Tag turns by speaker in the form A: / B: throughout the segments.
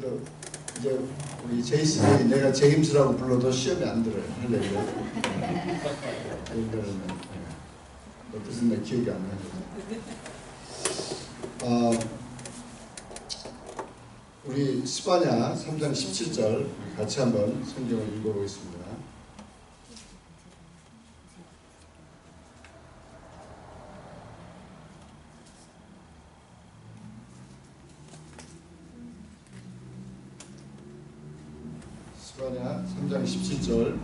A: 그 이제 우리 제이슨이 내가 제임스라고 불러도 시험에 안 들어요. 뭐 뜻은 내 기억이 안 나요. 아, 우리 스바냐 3장 17절 같이 한번 성경을 읽어보겠습니다. 스바냐 3장 17절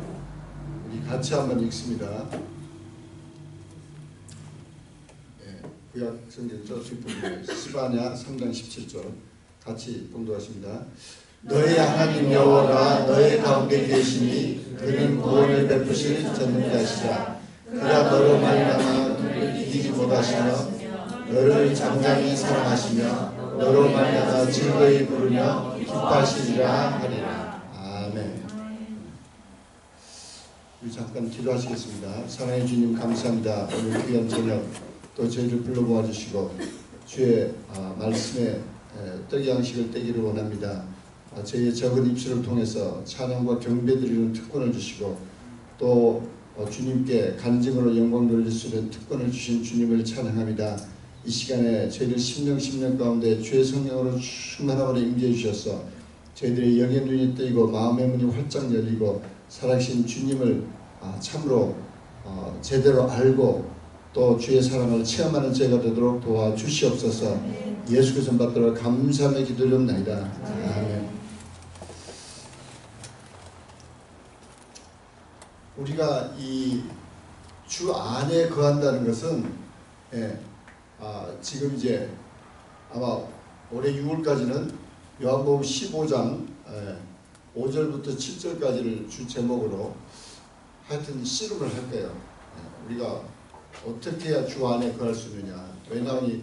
A: 우리 같이 한번 읽습니다. 예, 구약 성경 저 뒷부분에 스바냐 3장 17절 같이 봉독하십니다. 너희 하나님 여호와가 너희 가운데 계시니 그는 구원을 베푸실 전능자시라 그가 너로 말미암아 너를 이기지 못하시며 너를 장장히 사랑하시며 너로 말미암아 즐거이 부르며 기뻐하시리라 하리라 아멘 우리 잠깐 기도하시겠습니다. 사랑해 주님 감사합니다. 오늘 귀한 저녁 또 저희를 불러 모아주시고 주의 아, 말씀에 에, 떡 양식을 떼기를 원합니다. 아, 저희의 적은 입술을 통해서 찬양과 경배 드리는 특권을 주시고 또 어, 주님께 간증으로 영광 돌릴 수 있는 특권을 주신 주님을 찬양합니다. 이 시간에 저희를 심령 심령 가운데 주의 성령으로 충만함으로 임재해 주셔서 저희들의 영의 눈이 뜨이고 마음의 문이 활짝 열리고 살아계신 주님을 아, 참으로 어, 제대로 알고 또 주의 사랑을 체험하는 제가 되도록 도와주시옵소서 예수께서 받들어 감사하며 기도드립나이다. 아멘. 우리가 이 주 안에 거한다는 것은 예, 아, 지금 이제 아마 올해 6월까지는 요한복음 15장 예, 5절부터 7절까지를 주 제목으로 하여튼 씨름을 할 거예요. 예, 우리가 어떻게 해야 주 안에 거할 수 있느냐. 왜냐하면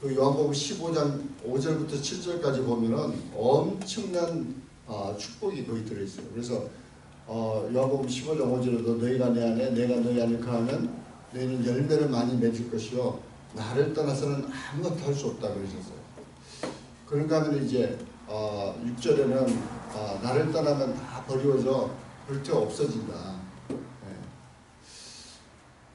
A: 그 요한복음 15장 5절부터 7절까지 보면은 엄청난 아, 축복이 거기 들어있어요. 그래서 어, 요한복음 15장 5절에도 너희가 내 안에 내가 너희 안에 거하면 너희는 열매를 많이 맺을 것이요 나를 떠나서는 아무것도 할 수 없다 그러셨어요. 그런가 하면 이제 어, 6절에는 어, 나를 떠나면 다 버리워져 불태워 없어진다. 예.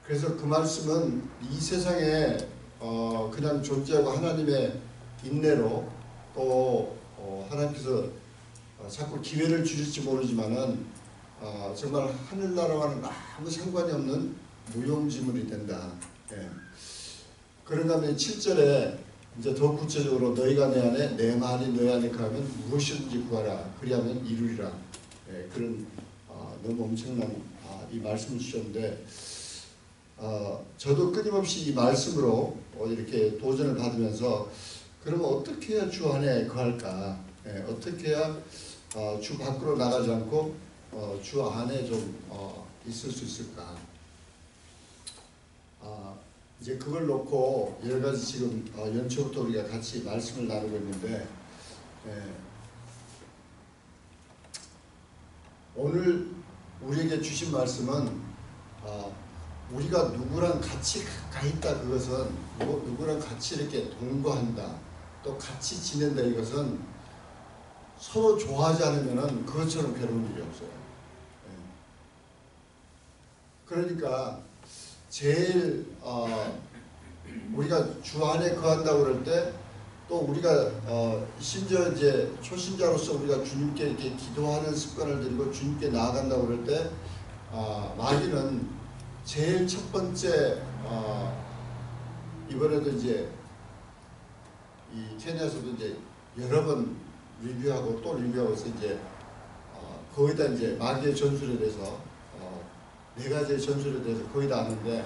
A: 그래서 그 말씀은 이 세상에 어, 그냥 존재하고 하나님의 인내로 또 어, 하나님께서 어, 자꾸 기회를 주실지 모르지만은 어, 정말 하늘나라와는 아무 상관이 없는 무용지물이 된다. 예. 그런가 하면 7절에 이제 더 구체적으로 너희가 내 안에 내 말이 너희 안에 가면 무엇이든지 구하라. 그리하면 이루리라. 예, 그런 어, 너무 엄청난 아, 이 말씀을 주셨는데 어, 저도 끊임없이 이 말씀으로 어, 이렇게 도전을 받으면서 그러면 어떻게 해야 주 안에 거할까? 예, 어떻게 해야 어, 주 밖으로 나가지 않고 어, 주 안에 좀 어, 있을 수 있을까? 아, 이제 그걸 놓고 여러 가지 지금 어, 연초부터 우리가 같이 말씀을 나누고 있는데 예, 오늘 우리에게 주신 말씀은 어, 우리가 누구랑 같이 가 있다 그것은 뭐 누구랑 같이 이렇게 동거한다 또 같이 지낸다 이것은 서로 좋아하지 않으면 그것처럼 괴로운 일이 없어요. 예. 그러니까 제일 어, 우리가 주 안에 거한다고 그럴 때 또 우리가 어, 심지어 이제 초신자로서 우리가 주님께 이렇게 기도하는 습관을 들이고 주님께 나아간다고 그럴 때 어, 마귀는 제일 첫 번째 어, 이번에도 이제 이 케냐에서도 이제 여러 번 리뷰하고 또 리뷰하고서 이제 어, 거의 다 이제 마귀의 전술에 대해서 어, 네 가지의 전술에 대해서 거의 다 아는데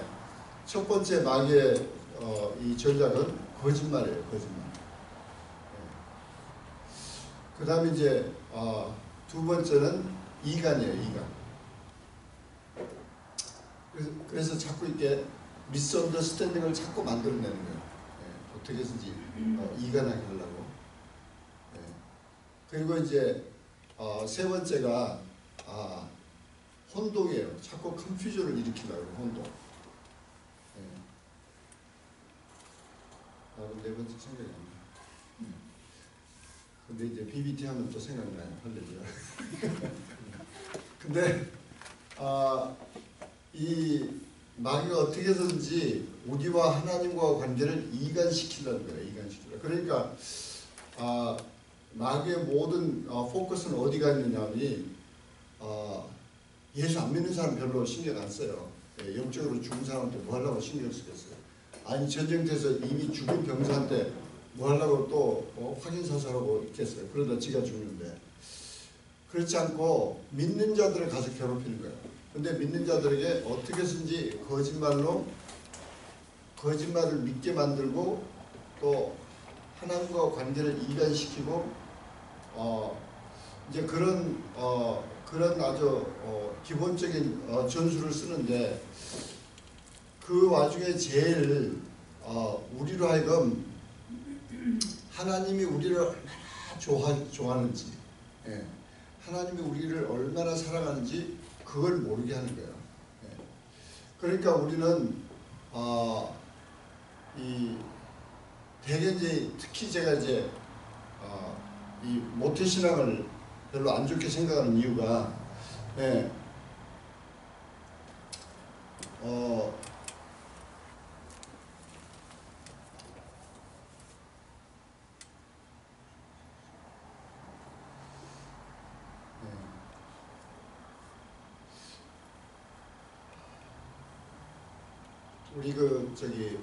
A: 첫 번째 마귀의 어, 이 전략은 거짓말이에요, 거짓말. 그 다음에 이제 어, 두 번째는 이간이에요, 이간. 그래서, 그래서 자꾸 이렇게 미스언더스탠딩을 자꾸 만들어내는 거예요. 예, 어떻게 해서든지 어, 이간하게 하려고. 예. 그리고 이제 어, 세 번째가 아, 혼동이에요. 자꾸 컨퓨전을 일으키려고 혼동. 예. 나도 네 번째 생각이 안 나. 근데 이제 BBT 하면 또 생각나요. 할렐루야. 근데 아, 이 마귀가 어떻게 해서든지 우리와 하나님과 관계를 이간시킨다는 거예요. 이간시키다. 그러니까 아, 마귀의 모든 어, 포커스는 어디가 있느냐면 어, 예수 안 믿는 사람 별로 신경 안 써요. 예, 영적으로 죽은 사람한테 뭐 하려고 신경 쓰겠어요. 아니 전쟁터에서 이미 죽은 병사한테 뭐 하려고 또 어, 확인 사살하고 있겠어요. 그러다 지가 죽는데 그렇지 않고 믿는 자들을 가서 괴롭히는 거예요. 근데 믿는 자들에게 어떻게 해서든지 거짓말로 거짓말을 믿게 만들고 또 하나님과 관계를 이간시키고 어 이제 그런 어 그런 아주 어 기본적인 어 전술을 쓰는데 그 와중에 제일 어 우리로 하여금 하나님이 우리를 얼마나 좋아 좋아하는지 예. 하나님이 우리를 얼마나 사랑하는지 그걸 모르게 하는 거예요. 예. 그러니까 우리는 어, 이 대개 이제 특히 제가 이제 어, 이 모태 신앙을 별로 안 좋게 생각하는 이유가 예. 어, 예. 우리 그 저기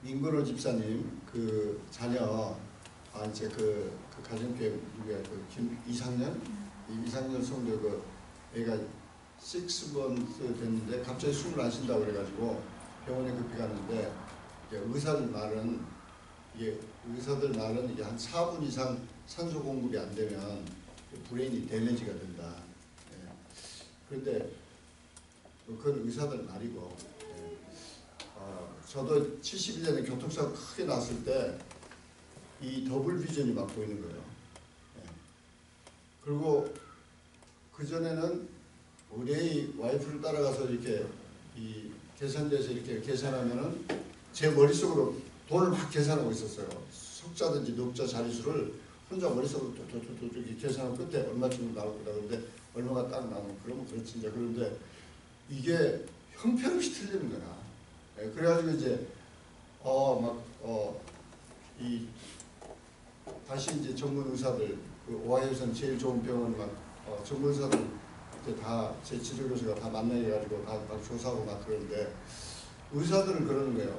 A: 민근호 집사님 그 자녀 아 이제 그, 그 가정교회 누구야 그 김 이상년 이 이상년 성도 그 애가 6번스 됐는데 갑자기 숨을 안 쉰다고 그래가지고 병원에 급히 갔는데 이제 의사들 말은 이게 의사들 말은 이게 한 4분 이상 산소 공급이 안 되면 brain이 damage가 된다. 예. 그런데 그건 의사들 말이고 예. 어, 저도 71년에 교통사고 크게 났을 때 이 double vision이 막 보이는 거예요. 예. 그리고 그 전에는 의뢰의 와이프를 따라가서 이렇게 이 계산대에서 이렇게 계산하면은 제 머릿속으로 돈을 막 계산하고 있었어요. 석자든지 녹자 자릿수를 혼자 머릿속으로 이렇게 계산하고 끝에 얼마쯤 나올 거다 그런데 얼마가 딱 나오면 그러면 그렇지 이제 그런데 이게 형편없이 틀리는 거야. 예, 그래가지고 이제 어 어막어이 다시 이제 전문 의사들 그 오하이오에서는 제일 좋은 병원만 어, 전문 의사들 이제 다제 지도 교수가 다 만나게 가지고 다, 막 조사하고 막 그러는데 의사들은 그러는 거예요.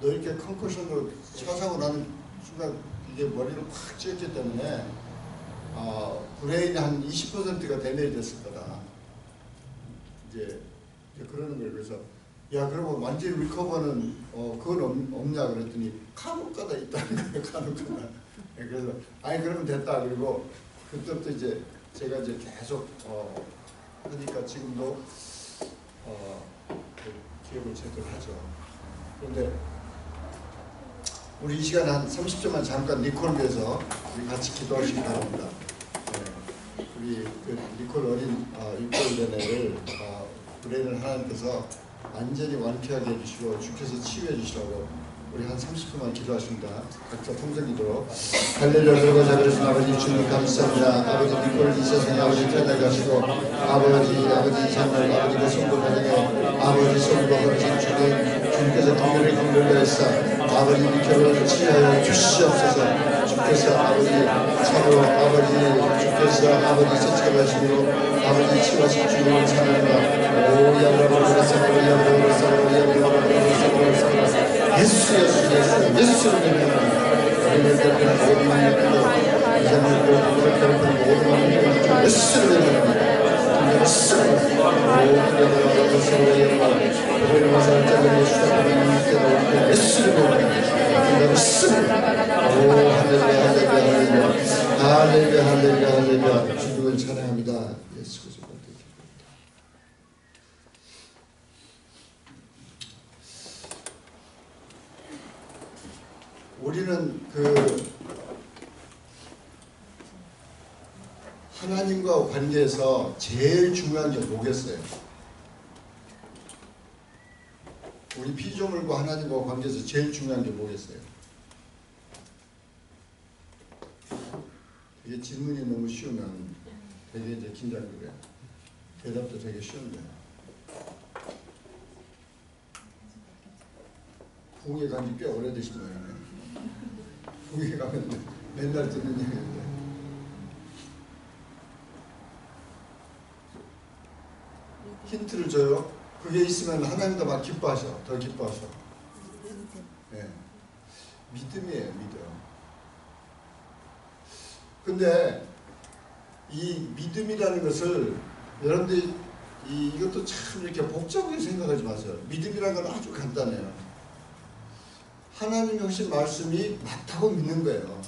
A: 너 이렇게 concussion으로 차사고 나는 순간 이게 머리를 확 찧었기 때문에 어, brain이 한 20%가 damage 됐을 거다. 이제, 이제 그러는 거예요. 그래서 야 그러면 완전히 recover는 어 그건 없, 없냐 그랬더니 간혹가다 있다는 거예요. 간혹가다. 예, 그래서 아니 그러면 됐다. 그리고 그때부터 이제 제가 이제 계속 어 하니까 지금도 어 그 기억을 제대로 하죠. 그런데 우리 이 시간에 한 30초만 잠깐 니콜 위해서 우리 같이 기도하시기 바랍니다. 네. 우리 그 니콜 어린 어, 육골대네를 어, 브레인을 하나님께서 완전히 완쾌하게 해주시고 주께서 치유해 주시라고 우리 한 30분만 기도하십니다. 각자 통성 기도로 할렐루야 그리고 자비로신 아버지 주님 감사합니다. 아버지 니콜 이 세상에 아버지 태어나게 하시고 아버지 아버지 정말 아버지 그 성도 가정에 아버지 성도 거친 주님 주님께서 긍휼히 긍휼히 했사 아버지 니콜을 치유하여 주시옵소서 주께서 아버지 참으로 아버지 주께서 아버지 세척하시고 아버지 치유하신 주님을 찬양합니다. 오 야브라바라사로 야브라바라사로 야브라바라사로 예수 예수 예수 예수를 믿는 우리는 그렇게 모든 믿고 이제는 모든 그렇게 모든 믿고 예수를 믿는 예수를 오 야브라바라사로 야브라바라사 로 예수를 예수를 믿는 예수를 오 할렐루야 할렐루야 할렐루야 할렐루야 할렐루야 할렐루야 주님을 찬양합니다 우리는 그 하나님과 관계에서 제일 중요한 게 뭐겠어요? 우리 피조물과 하나님과 관계에서 제일 중요한 게 뭐겠어요? 이게 질문이 너무 쉬우면 되게 이제 긴장되고요. 대답도 되게 쉬운데. 북에 간지 꽤 오래되신 모양이네. 북에 가면 맨날 듣는 얘기인데. 힌트를 줘요. 그게 있으면 하나님도 막 기뻐하셔. 더 기뻐하셔. 예. 믿음이에요, 믿음. 근데 이 믿음이라는 것을 여러분들이 이, 이것도 참 이렇게 복잡하게 생각하지 마세요. 믿음이라는 건 아주 간단해요. 하나님이 하신 말씀이 맞다고 믿는 거예요.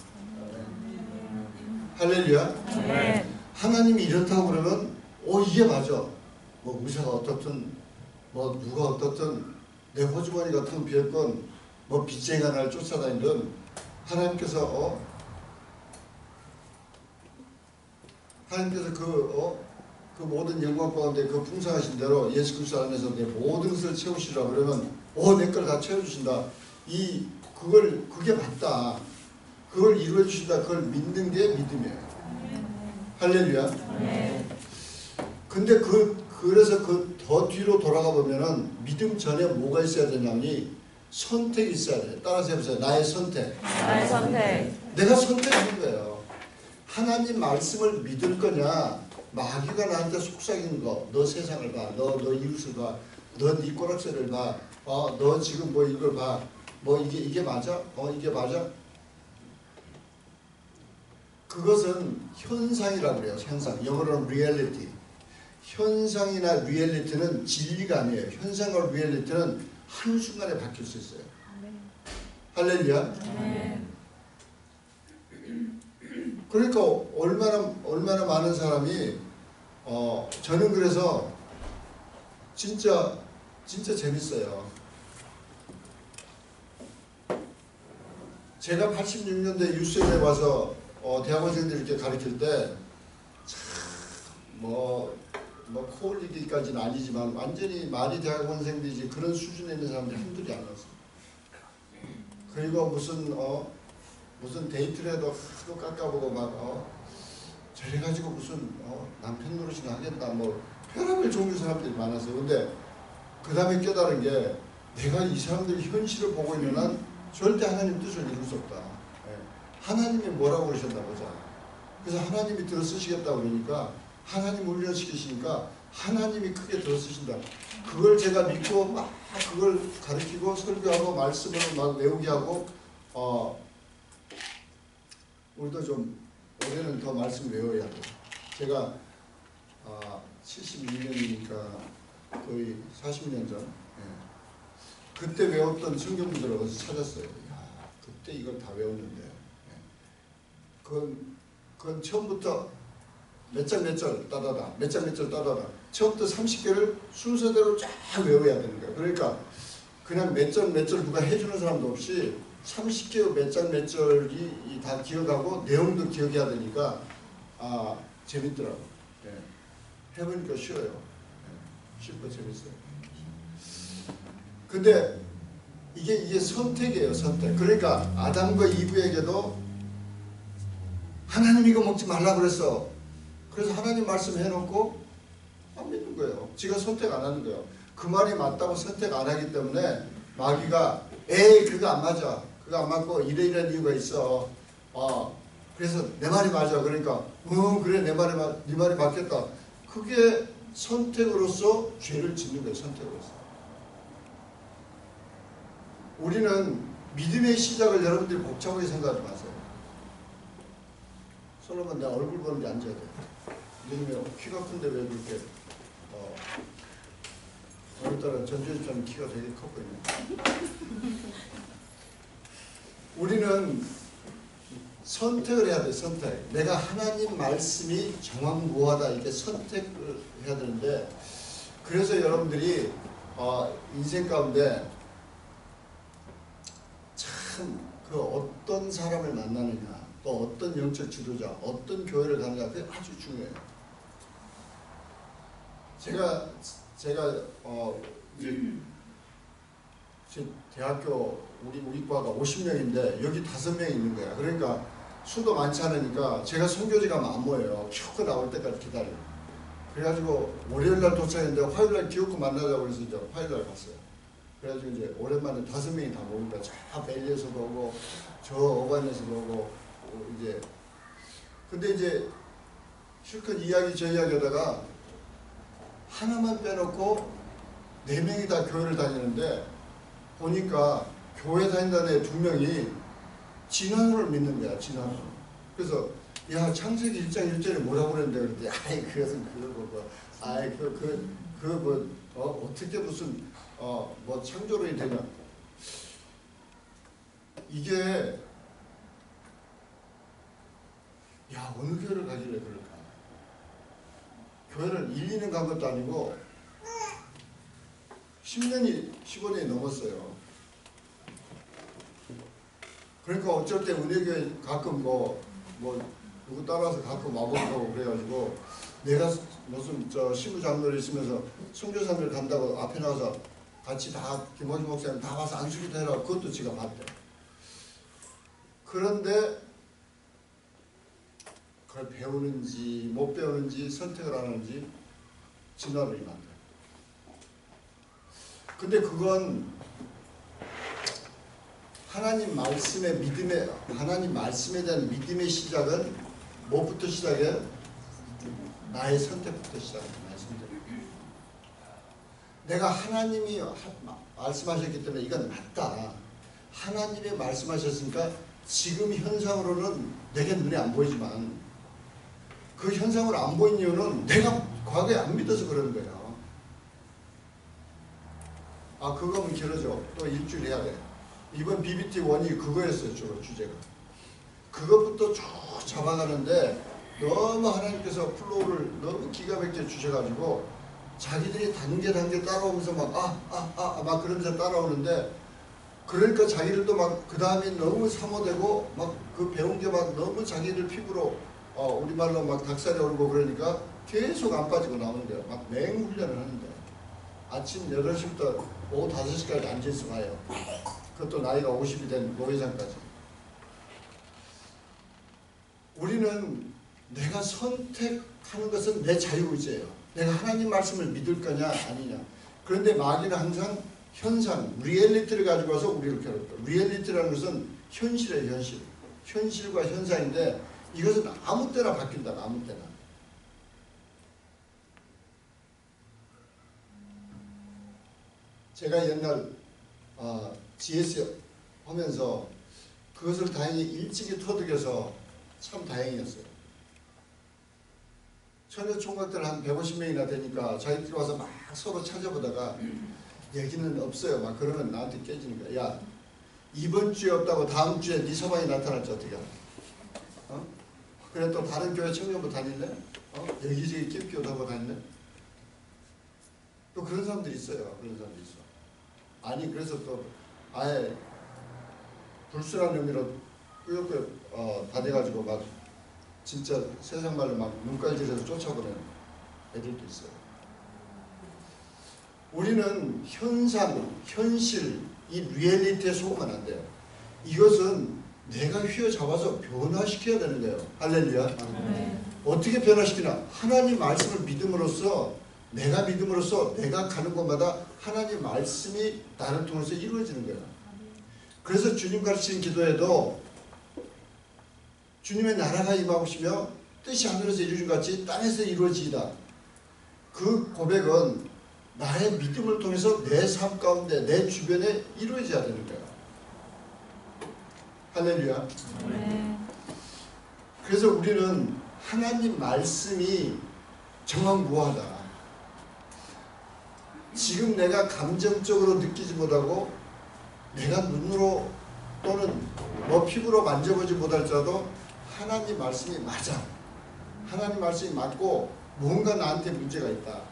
A: 할렐루야.
B: 네.
A: 하나님이 이렇다고 그러면 어 이게 맞아. 뭐 의사가 어떻든 뭐 누가 어떻든 내 호주머니 같은 건 비었건 뭐 빚쟁이가 날 쫓아다니든 하나님께서 어 하나님께서 그 어? 그 모든 영광 가운데 그 풍성하신 대로 예수 그리스도 안에서 내 모든 것을 채우시라 그러면 어 내 걸 다 채워주신다 이 그걸 그게 맞다 그걸 이루어 주신다 그걸 믿는 게 믿음이에요 할렐루야
B: 네.
A: 근데 그 그래서 그 더 뒤로 돌아가 보면은 믿음 전에 뭐가 있어야 되냐니 선택이 있어야 돼. 따라서 해보세요. 나의 선택.
B: 나의 선택.
A: 내가 선택하는 거예요. 하나님 말씀을 믿을 거냐? 마귀가 나한테 속삭이는 거. 너 세상을 봐. 너 너 이웃을 봐. 너 네 꼬락새를 봐. 어, 너 지금 뭐 이걸 봐. 뭐 이게 이게 맞아? 어, 이게 맞아? 그것은 현상이라고 그래요. 현상. 영어로는 reality. 현상이나 리얼리티는 진리가 아니에요. 현상과 리얼리티는 한순간에 바뀔 수 있어요. 할렐루야.
B: 네.
A: 그러니까 얼마나 얼마나 많은 사람이 어 저는 그래서 진짜 진짜 재밌어요. 제가 86년도에 유스에 와서 어 대학원생들 이렇게 가르칠 때 참뭐 뭐 코올리기까지는 아니지만 완전히 많이 대학원생들이지 그런 수준에 있는 사람들이 한둘이 아니었어요. 그리고 무슨 어 무슨 데이트를 해도 하도 깎아보고 막 어 저래 가지고 무슨 어 남편 노릇이나 하겠다 뭐 별의별 종류 사람들이 많았어요. 근데 그 다음에 깨달은 게 내가 이 사람들이 현실을 보고 있는 한 절대 하나님 뜻을 이룰 수 없다. 예. 하나님이 뭐라고 그러셨나 보자. 그래서 하나님이 들어 쓰시겠다 그러니까 하나님 훈련시키시니까 하나님이 크게 들어 쓰신다. 그걸 제가 믿고 막 그걸 가르치고 설교하고 말씀을 막 외우게 하고 어 우리도 좀 올해는 더 말씀 외워야 돼. 제가 아 72년이니까 거의 40년 전 예. 그때 외웠던 성경들을 어디서 찾았어요. 야, 그때 이걸 다 외웠는데 예. 그건 그건 처음부터 몇 장 몇 절 따다다 몇 장 몇 절 따다다 처음부터 30개를 순서대로 쫙 외워야 되는 거예요. 그러니까 그냥 몇 절 몇 절 누가 해주는 사람도 없이 30개 몇 장 몇 절이 다 기억하고 내용도 기억해야 되니까 아 재밌더라고. 예. 해보니까 쉬워요. 예. 쉽고 재밌어요. 근데 이게 이게 선택이에요, 선택. 그러니까 아담과 이브에게도 하나님 이거 먹지 말라 그랬어. 그래서 하나님 말씀 해놓고 안 믿는 거예요. 지가 선택 안 하는 거예요. 그 말이 맞다고 선택 안 하기 때문에 마귀가 에이 그거 안 맞아. 그거 안 맞고 이래 이런 이유가 있어. 어 그래서 내 말이 맞아. 그러니까 응 그래 내 말이 맞, 네 말이 맞겠다. 그게 선택으로서 죄를 짓는 거예요. 선택으로서. 우리는 믿음의 시작을 여러분들이 복잡하게 생각하지 마세요. 솔로몬 내 얼굴 보는데 앉아야 돼. 왜냐면 키가 큰데 왜 그렇게 어 오늘따라 전주에 좀 키가 되게 커 보이네. 우리는 선택을 해야 돼 선택. 내가 하나님 말씀이 정확 무하다 이렇게 선택을 해야 되는데 그래서 여러분들이 어, 인생 가운데 참그 어떤 사람을 만나느냐 또 어떤 영적 지도자 어떤 교회를 가느냐 그게 아주 중요해요. 제가 제가 어 이제 제 대학교 우리 우리 과가 50명인데 여기 다섯 명이 있는 거야. 그러니까 수도 많지 않으니까 제가 선교지 가면 안 모여요. 큐크 나올 때까지 기다려요. 그래가지고 월요일 날 도착했는데 화요일 날 기어코 만나자고 그래서 이제 화요일 날 갔어요. 그래가지고 이제 오랜만에 다섯 명이 다 거야. 저 벨리에서도 오고 저 어반에서도 오고 어, 이제 근데 이제 실컷 이야기 저 이야기 하다가 하나만 빼놓고 네 명이 다 교회를 다니는데 보니까 교회 다닌다는 애 두 명이 진화론을 믿는 거야 진화론 그래서 야 창세기 1장 1절에 뭐라고 그랬는데 그랬더니 아이 그것은 그거 뭐 아이 그그그 뭐 어, 어떻게 무슨 어 뭐 창조론이 되냐 이게 야 어느 교회를 가길래 그럴까 교회를 1, 2년 간 것도 아니고 10년이 15년이 넘었어요. 그러니까 어쩔 때 은혜교회 가끔 뭐, 뭐 누구 따라서 가끔 와보고 그래가지고 내가 무슨 저 신부장로를 있으면서 선교사들 간다고 앞에 나가서 같이 다 김원희 목사님 다 와서 안수기도 해라 그것도 제가 봤대. 그런데 그걸 배우는지 못 배우는지 선택을 안 하는지 진화를 임한다. 근데 그건 하나님 말씀의 믿음의 하나님 말씀에 대한 믿음의 시작은 뭐부터 시작해? 나의 선택부터 시작해. 나의 선택. 내가 하나님이 하- 말씀하셨기 때문에 이건 맞다. 하나님이 말씀하셨으니까 지금 현상으로는 내게 눈에 안 보이지만 그 현상으로 안 보인 이유는 내가 과거에 안 믿어서 그러는 거야. 아 그거면 길어져. 또 일주일 해야 돼. 이번 BBT one이 그거였어요. 주로 주제가. 그것부터 쭉 잡아가는데 너무 하나님께서 flow를 너무 기가 막히게 주셔가지고 자기들이 단계 단계 따라오면서 막 아 아 아 막 그러면서 따라오는데 그러니까 자기들도 막그 다음에 너무 사모되고 막 그 배운 게 막 너무 자기들 피부로 어 우리말로 막 닭살이 오르고 그러니까 계속 안 빠지고 나오는 거예요. 막 맹훈련을 하는데 아침 8시부터 오후 5시까지 앉아있어 봐요. 그것도 나이가 50이 된 노회장까지. 우리는 내가 선택하는 것은 내 자유의지예요. 내가 하나님 말씀을 믿을 거냐 아니냐. 그런데 마귀는 항상 현상, 리얼리티를 가지고 와서 우리를 괴롭혀. 리얼리티라는 것은 현실이에요, 현실. 현실과 현상인데 이것은 아무 때나 바뀐다, 아무 때나. 제가 옛날 어, GS 하면서 그것을 다행히 일찍이 터득해서 참 다행이었어요. 처녀 총각들 한 150명이나 되니까 자기들이 와서 막 서로 찾아보다가 얘기는 없어요. 막 그러면 나한테 깨지는 거야. 야 이번 주에 없다고 다음 주에 네 서방이 나타날지 어떻게 알아? 어? 그래 또 다른 교회 청년부 다닐래? 어? 여기저기 끼끼 하고 다닐래? 또 그런 사람들이 있어요. 그런 사람들이 있어. 아니 그래서 또 아예 불순한 의미로 꾸역꾸역 어, 다돼가지고 막 진짜 세상 말로 막 눈깔질해서 쫓아보는 애들도 있어요. 우리는 현상, 현실, 이 리얼리티에 속으면 안 돼요. 이것은 내가 휘어잡아서 변화시켜야 되는 거예요. 할렐루야. 어떻게 변화시키나? 하나님 말씀을 믿음으로써 내가 믿음으로써 내가 가는 곳마다 하나님 말씀이 나를 통해서 이루어지는 거예요. 그래서 주님 가르치는 기도에도 주님의 나라가 임하시며 뜻이 하늘에서 이루어진 것 같이 땅에서 이루어지이다. 그 고백은 나의 믿음을 통해서 내 삶 가운데 내 주변에 이루어져야 되는 거야. 할렐루야. 그래서 우리는 하나님 말씀이 정확무하다. 지금 내가 감정적으로 느끼지 못하고 내가 눈으로 또는 뭐 피부로 만져보지 못할지라도 하나님 말씀이 맞아. 하나님 말씀이 맞고 뭔가 나한테 문제가 있다.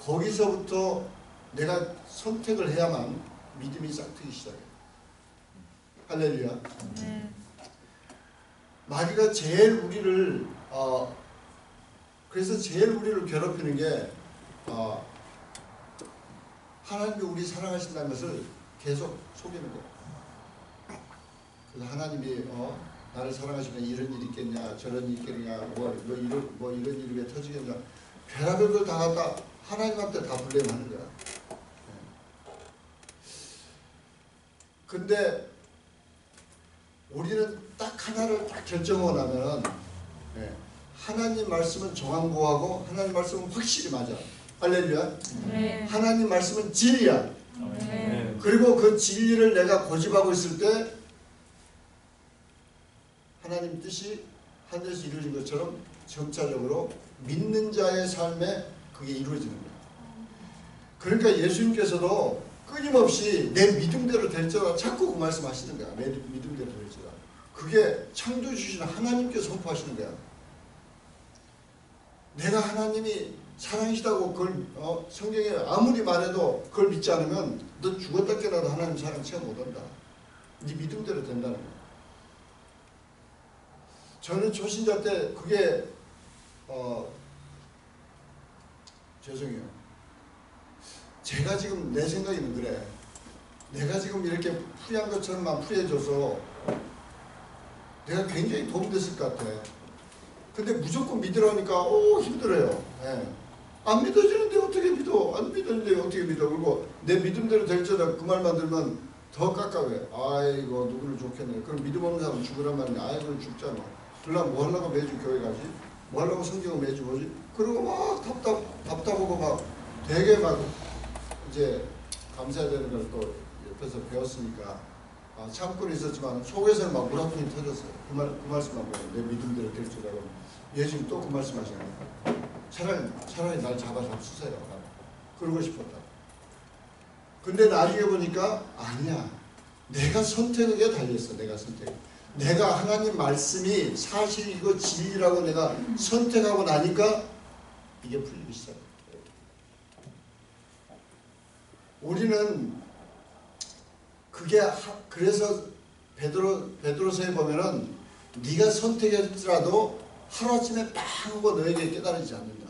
A: 거기서부터 내가 선택을 해야만 믿음이 싹트기 시작해. 할렐루야. 마귀가 제일 우리를 어 그래서 제일 우리를 괴롭히는 게 어, 하나님이 우리 사랑하신다는 것을 계속 속이는 거예요. 그래서 하나님이 어, 나를 사랑하시면 이런 일이 있겠냐 저런 일이 있겠냐 뭐, 뭐 이런 뭐 이런 일이 왜 터지겠냐 별의별 걸 다 갖다 하나님한테 다 블레임하는 거야. 예. 근데 우리는 딱 하나를 딱 결정하고 나면은 예, 하나님 말씀은 정황고하고 하나님 말씀은 확실히 맞아. 할렐루야.
B: 네.
A: 하나님 말씀은 진리야.
B: 네.
A: 그리고 그 진리를 내가 고집하고 있을 때 하나님 뜻이 하늘에서 이루어진 것처럼 점차적으로 믿는 자의 삶에 그게 이루어지는 거야. 그러니까 예수님께서도 끊임없이 내 믿음대로 될지라 자꾸 그 말씀 하시는 거야. 내 믿음대로 될지라. 그게 창조 주신 하나님께 선포하시는 거야. 내가 하나님이 사랑이시다고 그걸 어, 성경에 아무리 말해도 그걸 믿지 않으면 너 죽었다 깨어나도 하나님 사랑 체험 못한다. 네 믿음대로 된다는 거야. 저는 초신자 때 그게 어 죄송해요. 제가 지금 내 생각에는 그래. 내가 지금 이렇게 풀이한 것처럼만 풀이해줘서 내가 굉장히 도움 됐을 것 같아. 근데 무조건 믿으라니까 오 힘들어요. 예. 안 믿어지는데 어떻게 믿어? 안 믿었는데 어떻게 믿어? 그리고 내 믿음대로 될지라 그 말만 들으면 더 깝깝해. 아이고 누구를 좋겠네. 그럼 믿음 없는 사람 죽으란 말이야. 아이고 죽잖아. 그러면 뭐 하려고 매주 교회 가지? 뭐 하려고 성경을 매주 보지? 그리고 막 답답 답답하고 막 되게 막 이제 감사해야 되는 걸 또 옆에서 배웠으니까 아, 참고는 있었지만 속에서는 막 물아픔이 터졌어요. 그 말그 보면 내 믿음대로 될지라고 예수님 또 그 말씀 하시는 거예요. 차라리 차라리 날 잡아 잡수세요. 그러고 싶었다. 근데 나중에 보니까 아니야. 내가 선택에 달렸어. 내가 선택. 내가 하나님 말씀이 사실이고 진리라고 내가 선택하고 나니까 이게 풀리기 시작해. 우리는 그게 하- 그래서 베드로 베드로서에 보면은 네가 선택했더라도 하루아침에 빵 하고 너에게 깨달아지지 않는다.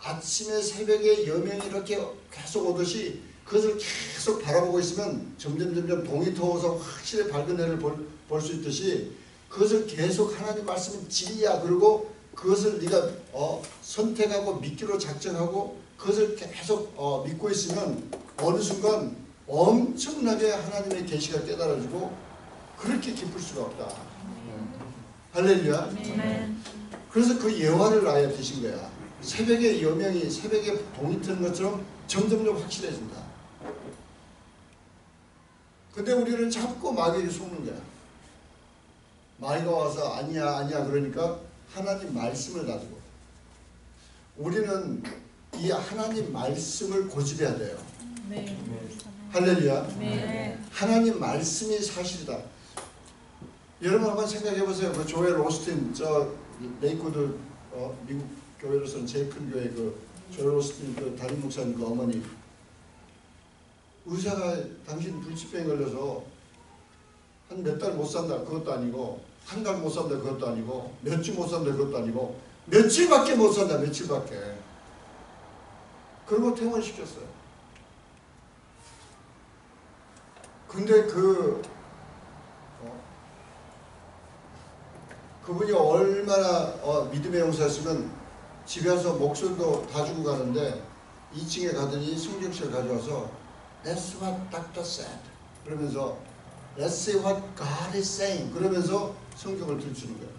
A: 아침에 새벽에 여명이 이렇게 계속 오듯이 그것을 계속 바라보고 있으면 점점 점점 동이 터워서 확실히 밝은 해를 볼 수 있듯이 그것을 계속 하나님 말씀은 진리야. 그리고 그것을 네가 어, 선택하고 믿기로 작정하고 그것을 계속 어, 믿고 있으면 어느 순간 엄청나게 하나님의 계시가 깨달아지고 그렇게 기쁠 수가 없다. 할렐루야.
B: 아멘.
A: 그래서 그 예화를 아예 드신 거야. 새벽에 여명이 새벽에 동이 트는 것처럼 점점점 확실해진다. 근데 우리는 자꾸 마귀에게 속는 거야. 마귀가 와서 아니야 아니야 그러니까 하나님 말씀을 가지고 우리는 이 하나님 말씀을 고집해야 돼요.
B: 네.
A: 할렐루야.
B: 네.
A: 하나님 말씀이 사실이다. 여러분 한번 생각해 보세요. 그 조엘 오스틴 저 Lakewood 어, 미국 교회로서는 제일 큰 교회 그 조엘 오스틴 그 담임 목사님 그 어머니 의사가 당신 불치병에 걸려서 한 몇 달 못 산다 그것도 아니고 한 달 못 산다 그것도 아니고 몇 주 못 산다 그것도 아니고 며칠밖에 못 산다 며칠밖에 그리고 퇴원시켰어요. 근데 그 어, 그분이 얼마나 어, 믿음의 용사였으면 집에 와서 목숨도 다 주고 가는데 2층에 가더니 성경책을 가져와서 That's what doctor said 그러면서 Let's see what God is saying 그러면서 성경을 들추는 거예요.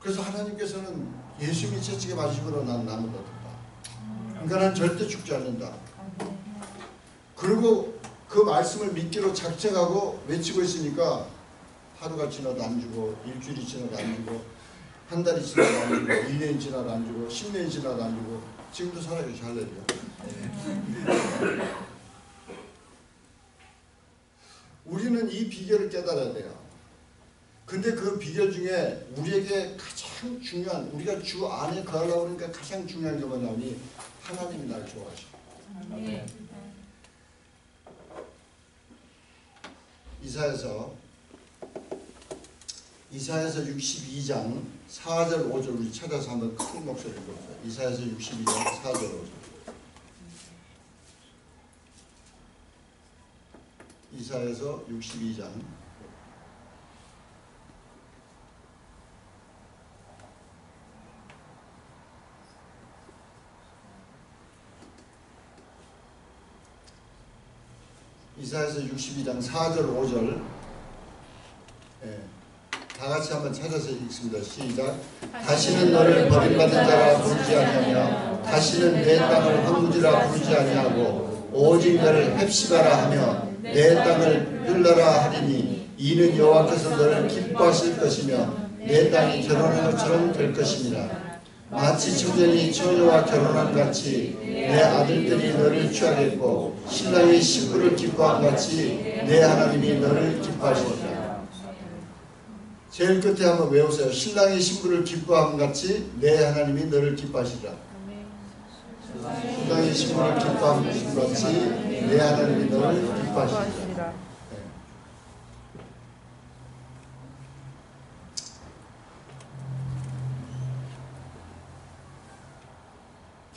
A: 그래서 하나님께서는 예수님이 채찍에 맞으심으로 난 나는 거다. 인간은 절대 죽지 않는다. 그리고 그 말씀을 믿기로 작정하고 외치고 있으니까 하루가 지나도 안 주고 일주일이 지나도 안 주고 한 달이 지나도 안 주고 1년이 지나도 안 주고 10년이 지나도 안 주고 지금도 살아계시 할렐루야 우리는 이 비결을 깨달아야 돼요 근데 그 비결 중에 우리에게 가장 중요한 우리가 주 안에 거하려고 하니까 가장 중요한 게 뭐냐면 하나님이 날 좋아하셔
B: 네.
A: 이사에서 이사에서 62장 4절 5절 우리 찾아서 한번 큰 목소리로 읽어보세요. 이사에서 62장 4절 5절. 이사에서 62장. 이사에서 62장 4절 5절. 예, 다 같이 한번 찾아서 읽습니다. 시작. 다시는 너를 버림받은 자라 부르지 아니하며 다시는 내 땅을 황무지라 부르지 아니하고 오직 너를 햅시바라 하며 내 땅을 율라라 하리니 이는 여호와께서 너를 기뻐하실 것이며 내 땅이 결혼한 것처럼 될 것입니다. 마치 청년이 처녀와 결혼한 같이 내 아들들이 너를 취하겠고 신랑이 신부를 기뻐한 같이 내 하나님이 너를 기뻐하시리라. 제일 끝에 한번 외우세요. 신랑이 신부를 기뻐함 같이 내 하나님이 너를 기뻐하시리라. 신랑이 신부를 기뻐함 같이 내 하나님이 너를 기뻐하시리라. 네.